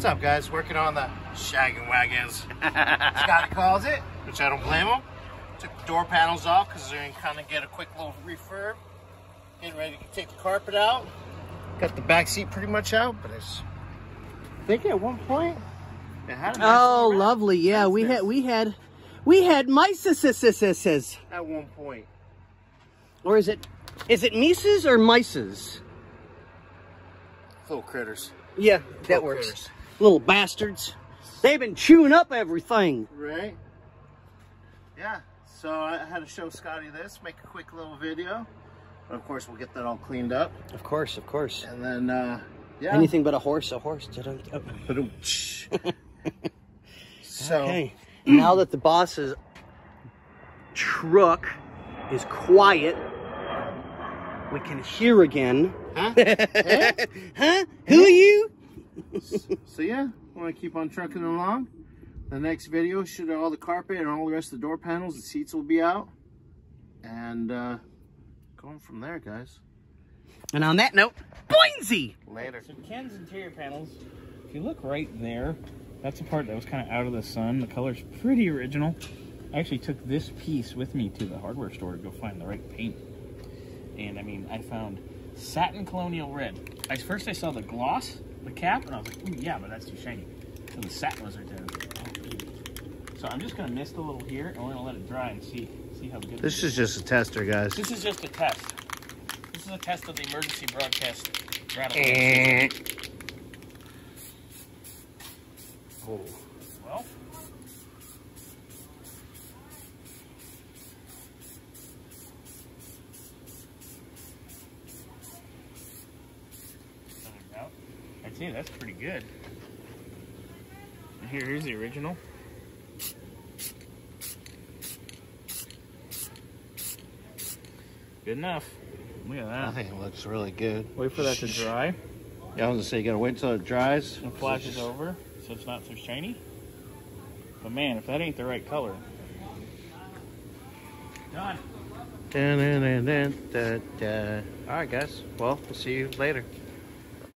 What's up, guys? Working on the shagging wagons. Scotty calls it, which I don't blame him. Took the door panels off because they're going to kind of get a quick little refurb. Getting ready to take the carpet out. Got the back seat pretty much out, but it's. I think at one point it had a nice Oh, little lovely. Yeah, we had we had we had mice At one point. or is it is it mices or mices? Little critters. Yeah, that Little works. Little bastards. They've been chewing up everything. Right? Yeah. So I had to show Scotty this, make a quick little video. But of course, we'll get that all cleaned up. Of course, of course. And then, uh, yeah. Anything but a horse, a horse. so, Okay. now that the boss's truck is quiet, we can hear again. huh? Huh? Who are you? so yeah, want to keep on trucking along. The next video should have all the carpet and all the rest of the door panels. The seats will be out. And, uh, going from there, guys. And on that note, boinsy! Later. So Ken's interior panels, if you look right there, that's the part that was kind of out of the sun. The color's pretty original. I actually took this piece with me to the hardware store to go find the right paint. And I mean, I found satin colonial red. I, first I saw the gloss, the cap, and I was like, ooh, yeah, but that's too shiny. So the satin was right there. So I'm just gonna mist a little here, and we're gonna let it dry and see see how good. This it is just a tester, guys. This is just a test. This is a test of the emergency broadcast. Eh. Oh. Well, I'd that's pretty good. And here's the original. Good enough. Look at that. I think it looks really good. Wait for that to dry. Yeah, I was gonna say, you gotta wait until it dries. and flashes over so it's not so shiny. But man, if that ain't the right color. Done. Dun, dun, dun, dun, dun, dun. All right, guys. Well, we'll see you later.